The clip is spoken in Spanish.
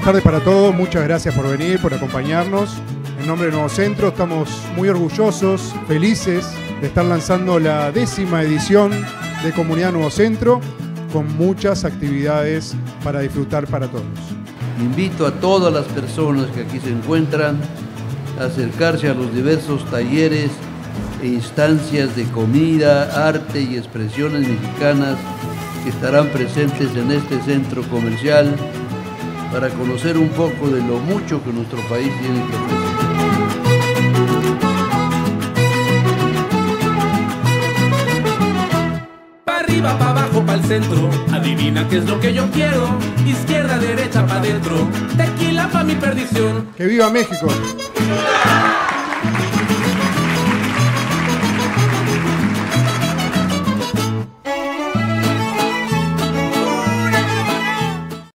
buenas tardes para todos. Muchas gracias por venir, por acompañarnos. En nombre de Nuevo Centro estamos muy orgullosos, felices de estar lanzando la décima edición de Comunidad Nuevo Centro con muchas actividades para disfrutar para todos. Invito a todas las personas que aquí se encuentran a acercarse a los diversos talleres e instancias de comida, arte y expresiones mexicanas que estarán presentes en este centro comercial para conocer un poco de lo mucho que nuestro país tiene que ofrecer. Pa' arriba, pa' abajo, pa' el centro. Adivina qué es lo que yo quiero. Izquierda, derecha, pa' dentro. Tequila pa' mi perdición. ¡Que viva México!